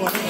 boleh